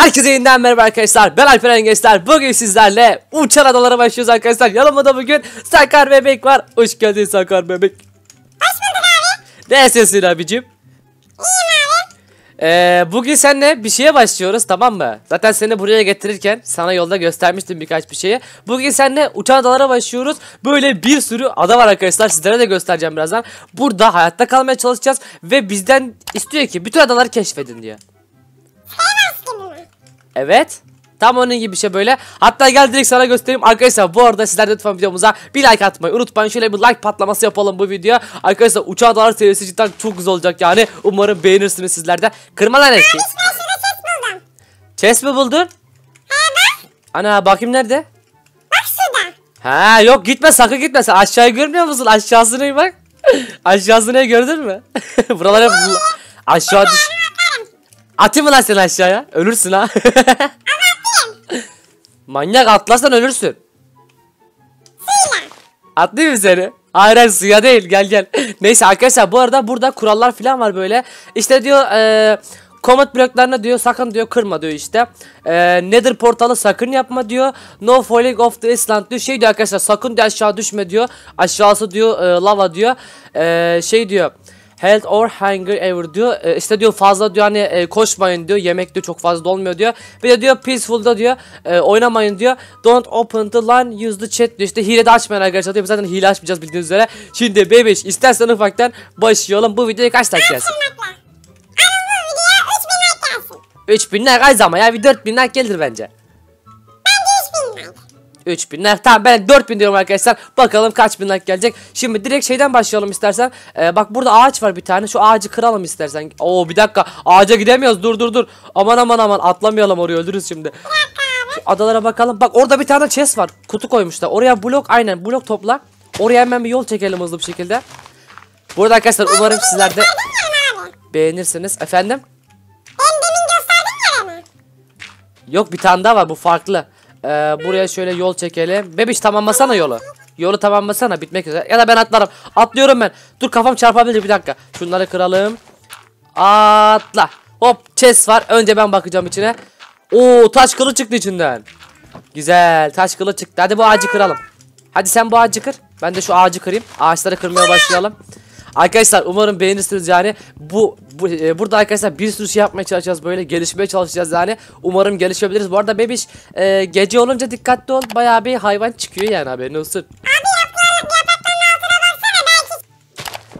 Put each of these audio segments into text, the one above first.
Herkese yeniden merhaba arkadaşlar. Ben Alperen Gençler. Bugün sizlerle uçan adalara başlıyoruz arkadaşlar. Yanımda bugün Sakar Bebek var. Hoş geldin Sakar Bebek. Hoş bulduk abi. Nasılsın abicim? İyiyim abi. Ee, bugün seninle bir şeye başlıyoruz tamam mı? Zaten seni buraya getirirken sana yolda göstermiştim birkaç bir şeyi. Bugün seninle uçan adalara başlıyoruz. Böyle bir sürü ada var arkadaşlar. Sizlere de göstereceğim birazdan. Burada hayatta kalmaya çalışacağız. Ve bizden istiyor ki bütün adaları keşfedin diye. Evet. Tam onun gibi bir şey böyle. Hatta gel direkt sana göstereyim. Arkadaşlar bu arada sizler de lütfen videomuza bir like atmayı unutmayın. Şöyle bir like patlaması yapalım bu videoya. Arkadaşlar uçağı dalar serisi cidden çok güzel olacak yani. Umarım beğenirsiniz sizler de. Kırma lan eski. Chest mi buldun? He bak. Ana bakayım nerede? Bak şurada. Ha yok gitme sakın gitme. Sen aşağıyı görmüyor musun? Aşağısına bak. Aşağısını gördün mü? Buralara aşağı düş. Atayım mı lan seni aşağıya? Ölürsün ha. Manyak atlarsan ölürsün. Suyla. Atlayayım mı seni? Hayır hayır suya değil gel gel. Neyse arkadaşlar bu arada burada kurallar falan var böyle. İşte diyor eee komut bloklarına diyor sakın diyor kırma diyor işte. Eee nether portalı sakın yapma diyor. No falling off the island diyor. Şey diyor arkadaşlar sakın diyor aşağı düşme diyor. Aşağısı diyor eee, lava diyor. Eee, şey diyor. Health or hunger ever diyor. Ee, işte diyor fazla diyor hani e, koşmayın diyor. Yemek diyor çok fazla dolmuyor diyor. Bir de diyor peaceful'da diyor e, oynamayın diyor. Don't open the line use the chat diyor. İşte hile de açmayın arkadaşlar diyor. Biz zaten hile açmayacağız bildiğiniz üzere. Şimdi bebeş istersen ufaktan başlayalım. Bu videoya kaç like gelsin? Tırnakla. Ama bu videoya 3000 like gelsin. 3000 like az ama ya bir 4000 like gelir. Bence 3000 like. 3000 like tamam ben 4000 diyorum arkadaşlar. Bakalım kaç bin like gelecek. Şimdi direkt şeyden başlayalım istersen. Ee, bak burada ağaç var bir tane. Şu ağacı kıralım istersen. Oo bir dakika. Ağaca gidemiyoruz. Dur dur dur. Aman aman aman. Atlamayalım oraya. Öldürürüz şimdi. Şu adalara bakalım. Bak orada bir tane chest var. Kutu koymuşlar. Oraya blok aynen. Blok topla. Oraya hemen bir yol çekelim hızlı bir şekilde. Burada arkadaşlar umarım sizler de beğenirsiniz. Efendim. Yok bir tane daha var. Bu farklı. Ee, buraya şöyle yol çekelim. Bebiş tamamlasana yolu. Yolu tamamlasana bitmek üzere. Ya da ben atlarım. Atlıyorum ben. Dur kafam çarpabilir bir dakika. Şunları kıralım. Atla. Hop chest var. Önce ben bakacağım içine. Oo taş kılıç çıktı içinden. Güzel taş kılıç çıktı. Hadi bu ağacı kıralım. Hadi sen bu ağacı kır. Ben de şu ağacı kırayım. Ağaçları kırmaya başlayalım. Arkadaşlar umarım beğenirsiniz yani. Bu, bu e, burada arkadaşlar bir sürü şey yapmaya çalışacağız böyle gelişmeye çalışacağız yani. Umarım gelişebiliriz. Bu arada bebiş e, gece olunca dikkatli ol. Bayağı bir hayvan çıkıyor yani haberin olsun.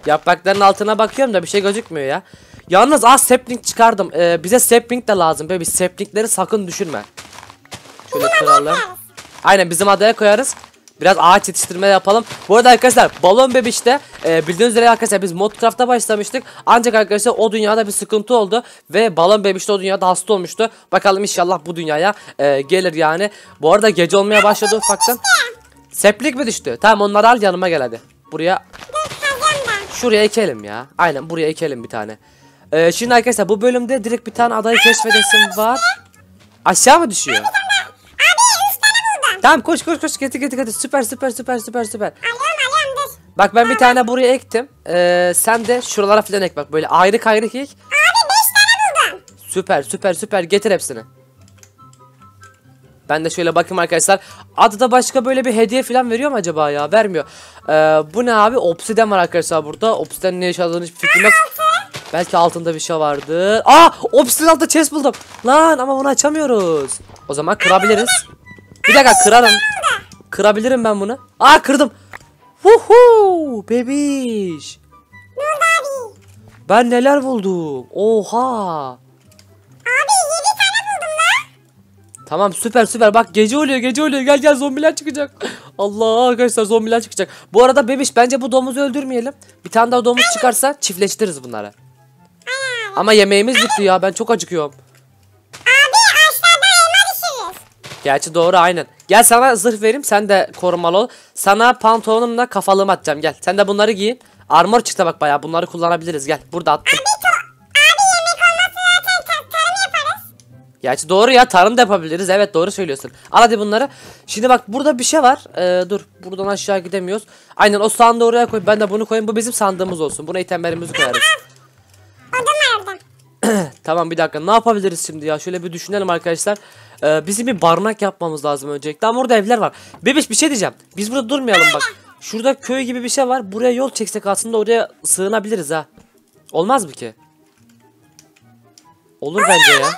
Yaprakların, altına bakıyorum da bir şey gözükmüyor ya. Yalnız az sapling çıkardım. E, bize sapling de lazım bebiş. Saplingleri sakın düşürme. Şöyle kıralım. Aynen bizim adaya koyarız. Biraz ağaç yetiştirme yapalım. Bu arada arkadaşlar balon bebişte e, bildiğiniz üzere arkadaşlar biz Modcraft'ta başlamıştık. Ancak arkadaşlar o dünyada bir sıkıntı oldu. Ve balon bebişte o dünyada hasta olmuştu. Bakalım inşallah bu dünyaya e, gelir yani. Bu arada gece olmaya başladı ufaktan. Seplik mi düştü? Tamam onları al yanıma gel hadi. Buraya şuraya ekelim ya. Aynen buraya ekelim bir tane. E, şimdi arkadaşlar bu bölümde direkt bir tane adayı keşfedesim var. Aşağı mı düşüyor? Tamam koş koş koş getir getir getir süper süper süper süper süper. Alıyorum alıyorum dur. Bak ben bir tane buraya ektim. Ee, sen de şuralara filan ek bak böyle ayrı kayrı ek. Abi 5 tane buldum. Süper süper süper getir hepsini. Ben de şöyle bakayım arkadaşlar. Adada başka böyle bir hediye falan veriyor mu acaba ya? Vermiyor. Ee, bu ne abi? Obsiden var arkadaşlar burada. Obsiden ne yaşadığını hiçbir fikrim yok. Belki altında bir şey vardı. Aa! Obsiden altta chest buldum. Lan ama bunu açamıyoruz. O zaman kırabiliriz. Bir dakika kırarım. Kırabilirim ben bunu. Aa kırdım. Huhu! Bebiş. Ne oldu abi? Ben neler buldum? Oha! Abi 7 tane buldum lan. Tamam süper süper bak gece oluyor gece oluyor gel gel zombiler çıkacak. Allah arkadaşlar zombiler çıkacak. Bu arada bebiş bence bu domuzu öldürmeyelim. Bir tane daha domuz çıkarsa çiftleştiririz bunları. Ama yemeğimiz bitti ya ben çok acıkıyorum. Gerçi doğru aynen. Gel sana zırh vereyim sen de korumalı ol. Sana pantolonumla kafalığımı atacağım gel. Sen de bunları giyin. Armor çıktı bak bayağı bunları kullanabiliriz gel. Burada attım. To abi yemek olmazsa zaten ta tarım yaparız. Gerçi doğru ya tarım da yapabiliriz. Evet doğru söylüyorsun. Al hadi bunları. Şimdi bak burada bir şey var. Ee, dur buradan aşağı gidemiyoruz. Aynen o sandığı oraya koy. Ben de bunu koyayım. Bu bizim sandığımız olsun. Buna itemlerimizi koyarız. Tamam bir dakika ne yapabiliriz şimdi ya? Şöyle bir düşünelim arkadaşlar. Ee, bizim bir barınak yapmamız lazım öncelikle. Ama orada evler var. Bebiş bir şey diyeceğim. Biz burada durmayalım bak. Şurada köy gibi bir şey var. Buraya yol çeksek aslında oraya sığınabiliriz ha. Olmaz mı ki? Olur bence ya.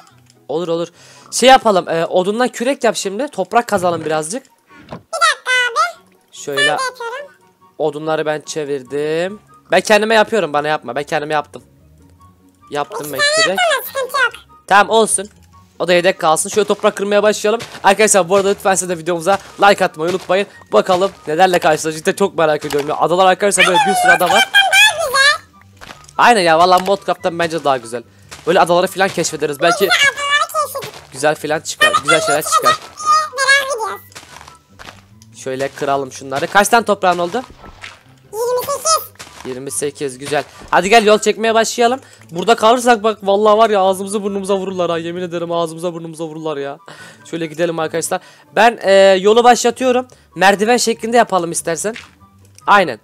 Olur olur. Şey yapalım. e, odundan kürek yap şimdi. Toprak kazalım birazcık. Bir dakika abi. Şöyle Yapıyorum. odunları ben çevirdim. Ben kendime yapıyorum bana yapma. Ben kendime yaptım. Yaptım kürek. Tamam olsun. O da yedek kalsın. Şöyle toprak kırmaya başlayalım. Arkadaşlar bu arada lütfen siz de videomuza like atmayı unutmayın. Bakalım nelerle karşılaşacağız. Cidden çok merak ediyorum ya. Adalar arkadaşlar böyle bir sürü ada var. Aynen ya vallahi Modcraft'tan bence daha güzel. Böyle adaları falan keşfederiz. Belki güzel falan çıkar. Güzel şeyler çıkar. Şöyle kıralım şunları. Kaç tane toprağın oldu? 28. 28 güzel. Hadi gel yol çekmeye başlayalım. Burada kalırsak bak vallahi var ya ağzımızı burnumuza vururlar ha. Yemin ederim ağzımıza burnumuza vururlar ya. Şöyle gidelim arkadaşlar. Ben e, yolu başlatıyorum. Merdiven şeklinde yapalım istersen. Aynen.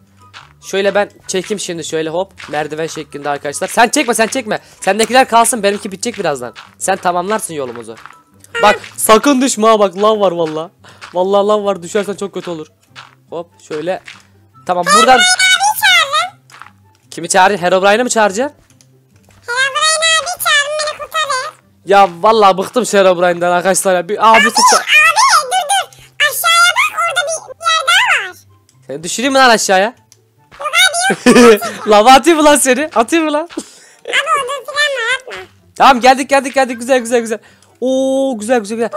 Şöyle ben çekeyim şimdi şöyle hop. Merdiven şeklinde arkadaşlar. Sen çekme sen çekme. Sendekiler kalsın benimki bitecek birazdan. Sen tamamlarsın yolumuzu. Bak sakın düşme ha bak lav var valla. Vallahi lav var düşersen çok kötü olur. Hop şöyle. Tamam buradan Kimi çağırıyor? Herobrine'ı mı çağıracaksın? Herobrine abi çağırın beni kurtarın. Ya vallahi bıktım Herobrine'den arkadaşlar ya. Bir abisi Abi dur dur. Aşağıya bak orada bir, bir yer daha var. Seni düşüreyim mi lan aşağıya? Lava atayım mı lan seni? Atayım mı lan? Abi orada falan var atma. tamam geldik geldik geldik güzel güzel güzel. Oo güzel güzel güzel.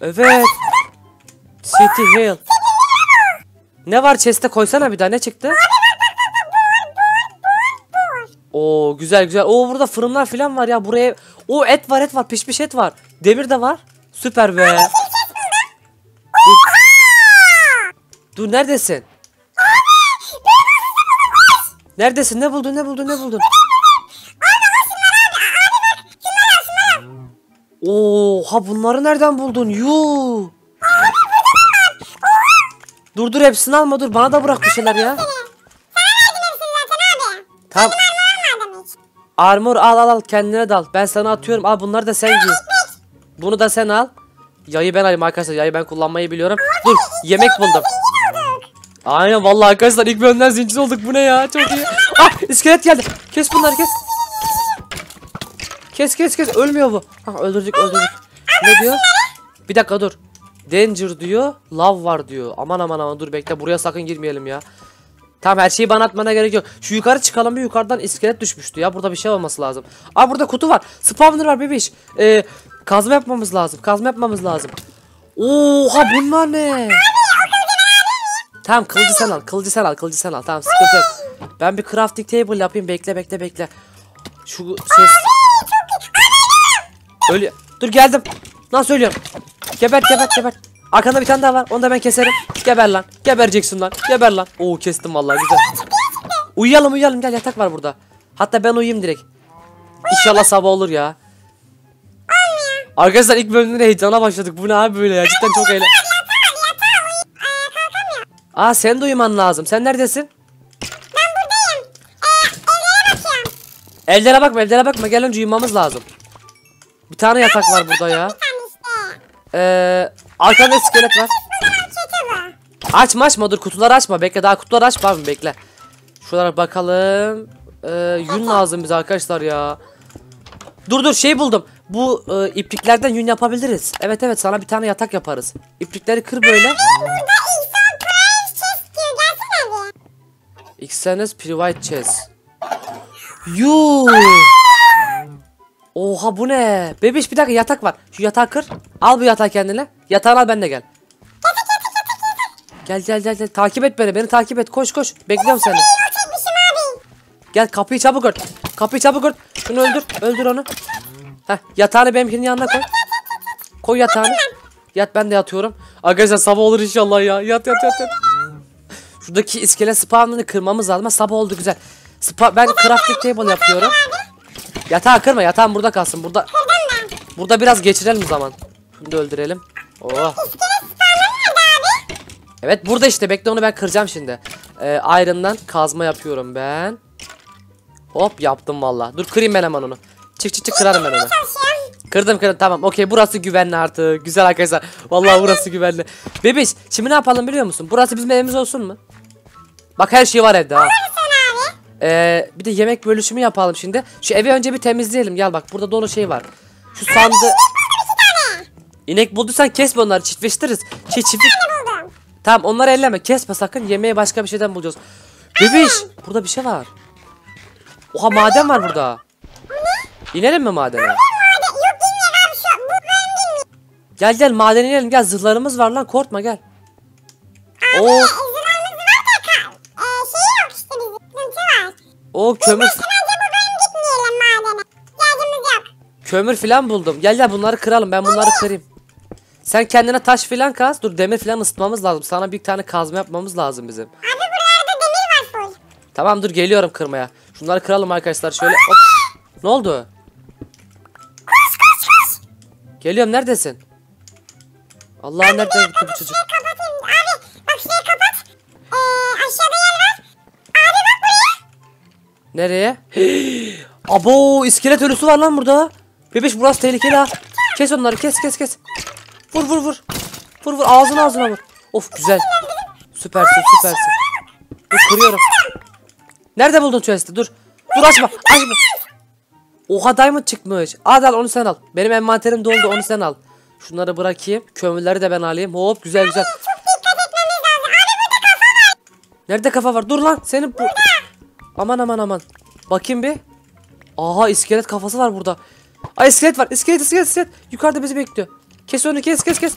Evet. City Hill. Ne var chest'e koysana bir daha ne çıktı? Oo güzel güzel. Oo burada fırınlar falan var ya buraya. O et var et var pişmiş et var. Demir de var. Süper be. Dur. Dur neredesin? Neredesin? Ne buldun? Ne buldun? Ne buldun? Oha bunları nereden buldun? Yuu. Dur dur hepsini alma dur. Bana da bırak bir şeyler ya. Tamam. Armor al al al kendine dal. Ben sana atıyorum. Al bunları da sen giy. Bunu da sen al. Yayı ben alayım arkadaşlar. Yayı ben kullanmayı biliyorum. Dur yemek buldum. Aynen vallahi arkadaşlar ilk bölümden zincir olduk. Bu ne ya? Çok iyi. Ah iskelet geldi. Kes bunları kes. Kes kes kes. Ölmüyor bu. Ha öldürdük öldürdük. Ne diyor? Bir dakika dur. Danger diyor. Love var diyor. Aman aman aman dur bekle. Buraya sakın girmeyelim ya. Tamam her şeyi bana atmana gerek yok. Şu yukarı çıkalım bir yukarıdan iskelet düşmüştü ya. Burada bir şey olması lazım. Aa burada kutu var. Spawner var bebiş. Ee, kazma yapmamız lazım. Kazma yapmamız lazım. Oha bunlar ne? Tamam kılıcı sen al. Kılıcı sen al. Kılıcı sen al. Tamam sıkıntı yok. Ben bir crafting table yapayım. Bekle bekle bekle. Şu ses. Ölüyor. Dur geldim. Nasıl ölüyorum? Gebert gebert gebert. Arkanda bir tane daha var. Onu da ben keserim. Geber lan. Gebereceksin lan. Geber lan. Oo kestim vallahi güzel. Uyuyalım uyuyalım gel yatak var burada. Hatta ben uyuyayım direkt. İnşallah sabah olur ya. Arkadaşlar ilk bölümde heyecana başladık. Bu ne abi böyle ya? Cidden çok eğlen. Aa sen de uyuman lazım. Sen neredesin? Ben buradayım. Ee, evlere bakıyorum. Evlere bakma evlere bakma. Gel önce uyumamız lazım. Bir tane yatak var burada ya. Ee, arkanda iskelet var. Burada. Açma açma dur kutuları açma. Bekle daha kutuları açma abi bekle. Şuralara bakalım. Ee, yün lazım bize arkadaşlar ya. Dur dur şey buldum. Bu e, ipliklerden yün yapabiliriz. Evet evet sana bir tane yatak yaparız. İplikleri kır böyle. Burada Chest diyor. Gelsene bir. XNS Private Chest. Yuh. Oha bu ne? Bebiş bir dakika yatak var. Şu yatağı kır. Al bu yatağı kendine. Yatağını al ben de gel. Gel gel gel gel. Takip et beni. Beni takip et. Koş koş. Bekliyorum seni. Gel kapıyı çabuk ört. Kapıyı çabuk ört. Şunu öldür. Öldür onu. Heh, yatağını benimkinin yanına koy. Koy yatağını. Yat ben de yatıyorum. Arkadaşlar sabah olur inşallah ya. Yat yat yat yat. Şuradaki iskelet spawnını kırmamız lazım. Sabah oldu güzel. Spa ben crafting table yapıyorum. Yatağı kırma. Yatağın burada kalsın. Burada burada biraz geçirelim zaman. Da öldürelim. Oh. Evet burada işte bekle onu ben kıracağım şimdi. Ee, iron'dan kazma yapıyorum ben. Hop yaptım valla. Dur kırayım ben hemen onu. Çık çık çık kırarım ben onu. Kırdım kırdım tamam okey burası güvenli artık. Güzel arkadaşlar. Vallahi burası güvenli. Bebiş şimdi ne yapalım biliyor musun? Burası bizim evimiz olsun mu? Bak her şey var evde ha. Ee, bir de yemek bölüşümü yapalım şimdi. Şu evi önce bir temizleyelim. Gel bak burada dolu şey var. Şu sandı... İnek bulduysan kesme onları çiftleştiririz. Çiftlik... Ne buldum? Tamam onları elleme kesme sakın. Yemeği başka bir şeyden bulacağız. Bebiş burada bir şey var. Oha maden var burada. İnelim mi madene? Abi? Gel gel madene inelim gel zırhlarımız var lan korkma gel. Oo, Ezralarımız var da kal. Ee, şey yok işte bizim. Sıkıntı var. o kömür Bence bu bölüm gitmeyelim madene. İhtiyacımız yok. kömür filan buldum. Gel gel bunları kıralım ben bunları kırayım. Sen kendine taş filan kaz. Dur demir filan ısıtmamız lazım. Sana bir tane kazma yapmamız lazım bizim. Abi buralarda demir var full. Tamam dur geliyorum kırmaya. Şunları kıralım arkadaşlar şöyle. Hop. Ne oldu? Geliyorum neredesin? Allah nereden gitti bu çocuk? Kapatayım. Abi bak şurayı kapat. Ee, aşağıda yer var. Abi bak buraya. Nereye? Abo iskelet ölüsü var lan burada. Bebeş burası tehlikeli ha. Kes onları kes kes kes. Vur vur vur. Vur vur ağzına ağzına vur. Of güzel. Süpersin süpersin. Dur kırıyorum. Nerede buldun chest'i dur. Dur açma açma. Oha diamond çıkmış. Al al onu sen al. Benim envanterim doldu onu sen al. Şunları bırakayım. Kömürleri de ben alayım. Hop güzel güzel. Nerede kafa var? Dur lan senin bu... Aman aman aman. Bakayım bir. Aha iskelet kafası var burada. Ay iskelet var. İskelet iskelet iskelet. Yukarıda bizi bekliyor. Kes onu kes kes kes.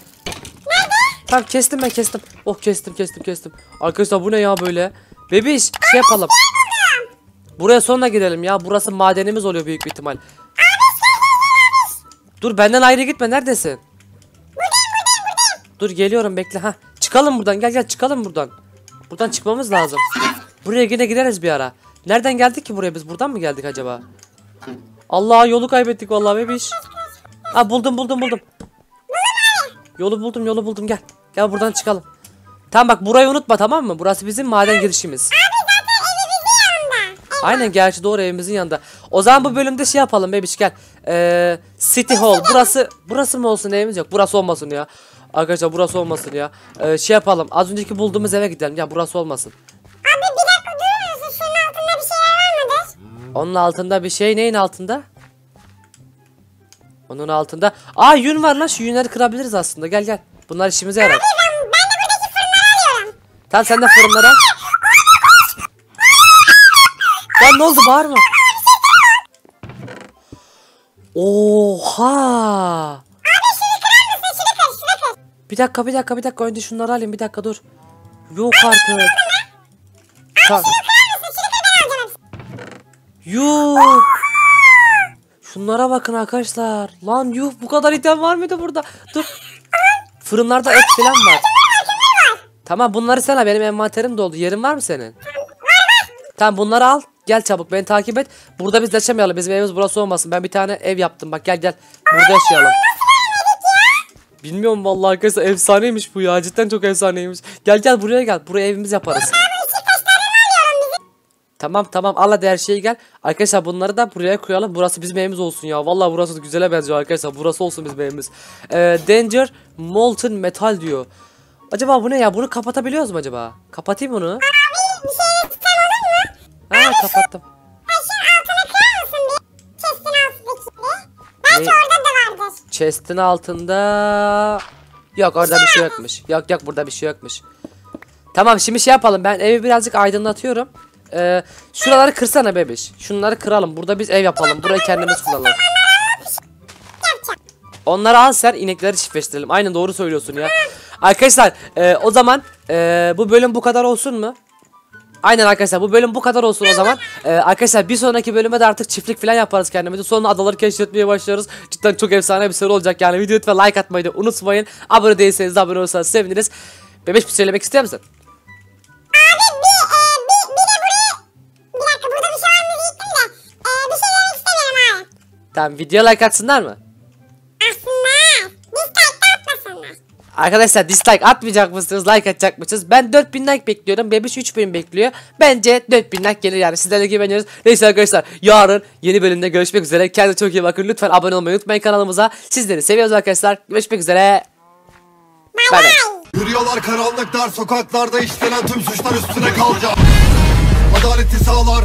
Nerede? Tamam kestim ben kestim. Oh kestim kestim kestim. Arkadaşlar bu ne ya böyle? Bebiş şey yapalım. Buraya sonra gidelim ya. Burası madenimiz oluyor büyük bir ihtimal. Dur benden ayrı gitme. Neredesin? Dur geliyorum bekle. ha. Çıkalım buradan. Gel gel çıkalım buradan. Buradan çıkmamız lazım. Buraya yine gideriz bir ara. Nereden geldik ki buraya biz? Buradan mı geldik acaba? Allah yolu kaybettik vallahi bebiş. Ha buldum buldum buldum. Yolu buldum yolu buldum gel. Gel buradan çıkalım. Tamam bak burayı unutma tamam mı? Burası bizim maden girişimiz. Evimizin yanında. Aynen gerçi doğru evimizin yanında. O zaman bu bölümde şey yapalım bebiş gel. Ee, City Hall. Burası burası mı olsun evimiz yok. Burası olmasın ya. Arkadaşlar burası olmasın ya. Ee, şey yapalım. Az önceki bulduğumuz eve gidelim. Ya burası olmasın. Abi bir dakika durur musun? Şunun altında bir şeyler var mıdır? Onun altında bir şey neyin altında? Onun altında. Aa yün var lan şu yünleri kırabiliriz aslında. Gel gel. Bunlar işimize yarar. Ben, ben de buradaki fırınları alıyorum. Tamam sen de fırınları al. Lan ne oldu bağırma. Oha. Abi şunu kırar mısın? Şunu kır, şunu kır. Bir dakika bir dakika bir dakika önce şunları alayım bir dakika dur. Yok artık. Ta- Kırar mısın? Şunu kır ben alacağım hepsini. yuh. Şunlara bakın arkadaşlar. Lan yuh bu kadar item var mıydı burada? Dur. Fırınlarda et falan var. Tamam bunları sen al benim envanterim doldu. Yerin var mı senin? Tamam bunları al. Gel çabuk beni takip et. Burada biz yaşamayalım. Bizim evimiz burası olmasın. Ben bir tane ev yaptım. Bak gel gel. Burada yaşayalım. Bilmiyorum vallahi arkadaşlar efsaneymiş bu ya. Cidden çok efsaneymiş. Gel gel buraya gel. Buraya evimiz yaparız. Tamam tamam al hadi her şeyi gel. Arkadaşlar bunları da buraya koyalım. Burası bizim evimiz olsun ya. Vallahi burası güzele benziyor arkadaşlar. Burası olsun bizim evimiz. Ee, Danger Molten Metal diyor. Acaba bu ne ya? Bunu kapatabiliyoruz mu acaba? Kapatayım bunu. Abi bir şey tutan olur mu? Ha kapattım. Orada da vardır. Chest'in altında Yok orada bir şey yokmuş. Yok yok burada bir şey yokmuş. Tamam şimdi şey yapalım. Ben evi birazcık aydınlatıyorum. Ee, şuraları kırsana bebiş. Şunları kıralım. Burada biz ev yapalım. Burayı kendimiz kullanalım. Yapacağım. Onları al sen inekleri çiftleştirelim. Aynen doğru söylüyorsun ya. Arkadaşlar e, o zaman e, bu bölüm bu kadar olsun mu? Aynen arkadaşlar bu bölüm bu kadar olsun o zaman. E, arkadaşlar bir sonraki bölüme de artık çiftlik falan yaparız kendimize. Sonra adaları keşfetmeye başlıyoruz. Cidden çok efsane bir seri olacak yani. Video lütfen like atmayı da unutmayın. Abone değilseniz de abone olursanız seviniriz. Bebeş bir şey söylemek ister misin? Tamam video like atsınlar mı? Aslında dislike atmasınlar. Arkadaşlar dislike atmayacak mısınız? Like atacak mısınız? Ben 4000 like bekliyorum. Bebiş 3000 bekliyor. Bence 4000 like gelir yani. Sizlerle güveniyoruz. Neyse arkadaşlar yarın yeni bölümde görüşmek üzere. Kendinize çok iyi bakın. Lütfen abone olmayı unutmayın kanalımıza. Sizleri seviyoruz arkadaşlar. Görüşmek üzere. Bay bay. Yürüyorlar karanlık dar sokaklarda işlenen tüm suçlar üstüne kalacak Adaleti sağlar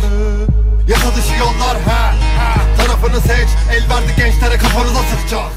Yasa dışı yollar he. Tarafını seç El verdi gençlere kafanıza sıkacak